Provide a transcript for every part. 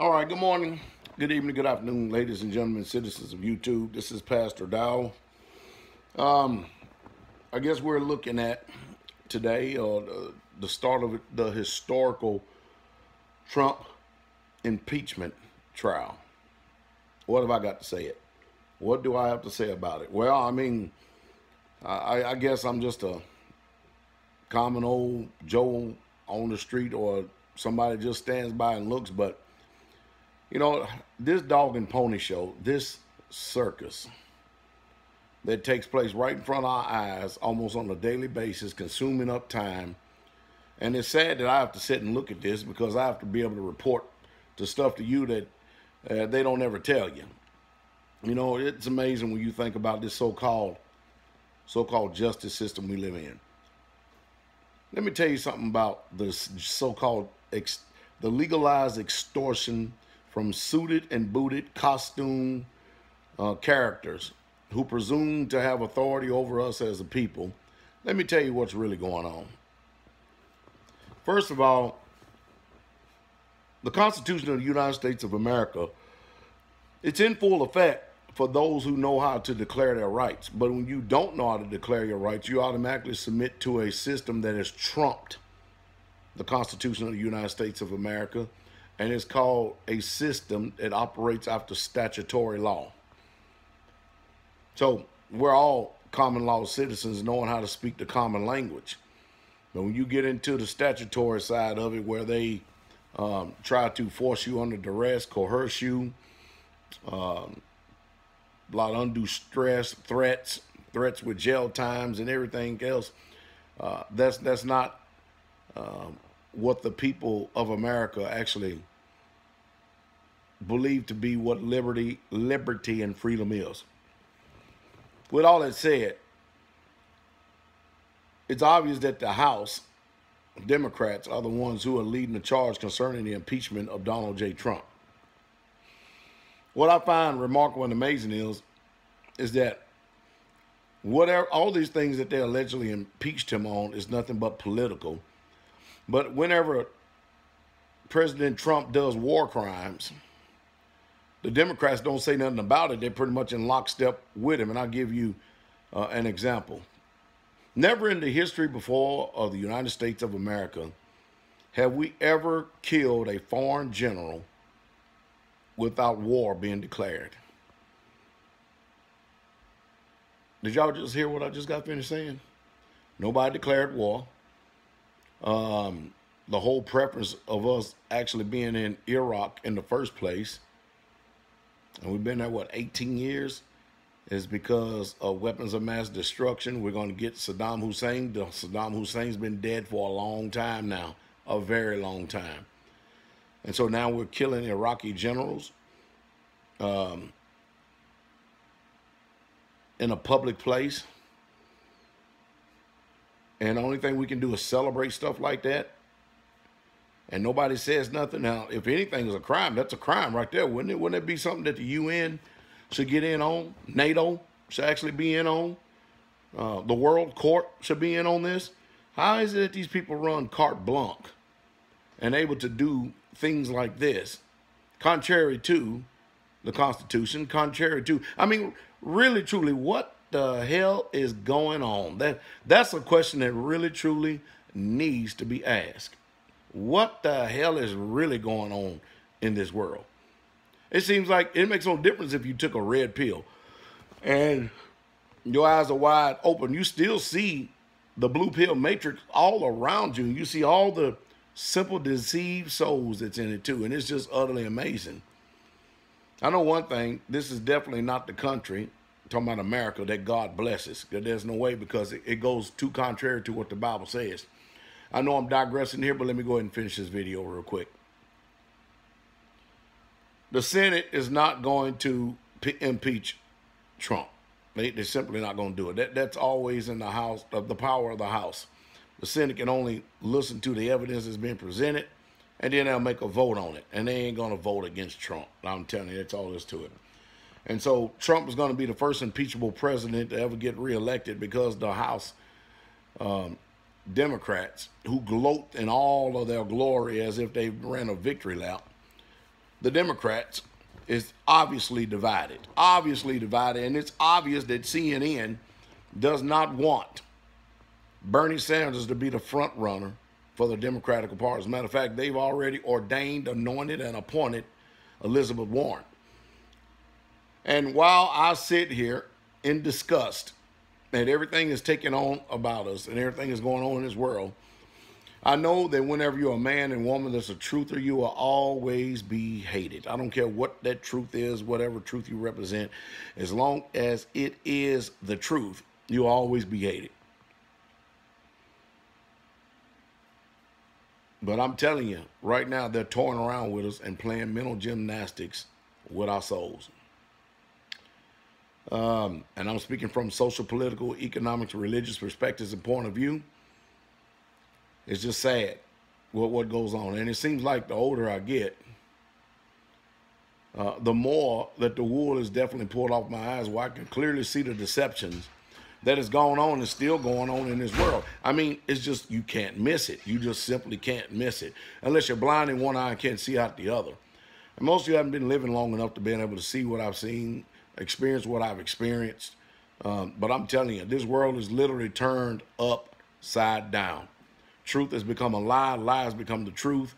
All right, good morning, good evening, good afternoon, ladies and gentlemen, citizens of YouTube. This is Pastor Dowell. Um, I guess we're looking at today uh, the, the start of the historical Trump impeachment trial. What have I got to say it? What do I have to say about it? Well, I mean, I, I guess I'm just a common old Joe on the street or somebody just stands by and looks, but you know, this dog and pony show, this circus that takes place right in front of our eyes almost on a daily basis, consuming up time. And it's sad that I have to sit and look at this because I have to be able to report the stuff to you that uh, they don't ever tell you. You know, it's amazing when you think about this so-called so-called justice system we live in. Let me tell you something about the so-called the legalized extortion from suited and booted costume uh, characters who presume to have authority over us as a people, let me tell you what's really going on. First of all, the Constitution of the United States of America, it's in full effect for those who know how to declare their rights. But when you don't know how to declare your rights, you automatically submit to a system that has trumped the Constitution of the United States of America and it's called a system that operates after statutory law. So we're all common law citizens knowing how to speak the common language. But when you get into the statutory side of it, where they um, try to force you under duress, coerce you, um, a lot of undue stress, threats, threats with jail times and everything else, uh, that's that's not um, what the people of America actually believe to be what liberty, liberty and freedom is. With all that said, it's obvious that the House Democrats are the ones who are leading the charge concerning the impeachment of Donald J. Trump. What I find remarkable and amazing is, is that whatever all these things that they allegedly impeached him on is nothing but political. But whenever President Trump does war crimes, the Democrats don't say nothing about it. They're pretty much in lockstep with him. And I'll give you uh, an example. Never in the history before of the United States of America have we ever killed a foreign general without war being declared. Did y'all just hear what I just got finished saying? Nobody declared war. Um, the whole preference of us actually being in Iraq in the first place and we've been there, what, 18 years, is because of weapons of mass destruction. We're going to get Saddam Hussein. Saddam Hussein's been dead for a long time now, a very long time. And so now we're killing Iraqi generals um, in a public place. And the only thing we can do is celebrate stuff like that and nobody says nothing. Now, if anything is a crime, that's a crime right there, wouldn't it? Wouldn't it be something that the UN should get in on? NATO should actually be in on? Uh, the World Court should be in on this? How is it that these people run carte blanche and able to do things like this, contrary to the Constitution, contrary to, I mean, really, truly, what the hell is going on? That That's a question that really, truly needs to be asked what the hell is really going on in this world? It seems like it makes no difference if you took a red pill and your eyes are wide open. You still see the blue pill matrix all around you. You see all the simple deceived souls that's in it too. And it's just utterly amazing. I know one thing, this is definitely not the country, talking about America, that God blesses. There's no way because it goes too contrary to what the Bible says. I know I'm digressing here, but let me go ahead and finish this video real quick. The Senate is not going to impeach Trump. They, they're simply not going to do it. That, that's always in the House, of the power of the House. The Senate can only listen to the evidence that's being presented, and then they'll make a vote on it. And they ain't going to vote against Trump. I'm telling you, that's all there is to it. And so Trump is going to be the first impeachable president to ever get reelected because the House um, Democrats who gloat in all of their glory as if they ran a victory lap the Democrats is obviously divided. Obviously divided. And it's obvious that CNN does not want Bernie Sanders to be the front runner for the Democratic Party. As a matter of fact, they've already ordained, anointed, and appointed Elizabeth Warren. And while I sit here in disgust that everything is taking on about us and everything is going on in this world, I know that whenever you're a man and woman that's a truther, you will always be hated. I don't care what that truth is, whatever truth you represent, as long as it is the truth, you'll always be hated. But I'm telling you, right now, they're toying around with us and playing mental gymnastics with our souls. Um, and I'm speaking from social, political, economic, religious perspectives and point of view. It's just sad what what goes on, and it seems like the older I get, uh, the more that the wool is definitely pulled off my eyes, where I can clearly see the deceptions that is going on and still going on in this world. I mean, it's just you can't miss it. You just simply can't miss it unless you're blind in one eye and can't see out the other. And most of you haven't been living long enough to be able to see what I've seen, experience what I've experienced. Um, but I'm telling you, this world is literally turned upside down. Truth has become a lie, lie has become the truth.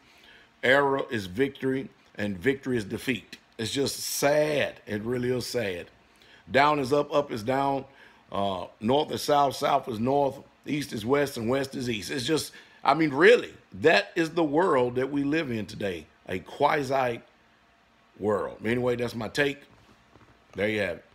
Error is victory, and victory is defeat. It's just sad. It really is sad. Down is up, up is down. Uh, north is south, south is north, east is west, and west is east. It's just, I mean, really, that is the world that we live in today. A quasi world. Anyway, that's my take. There you have it.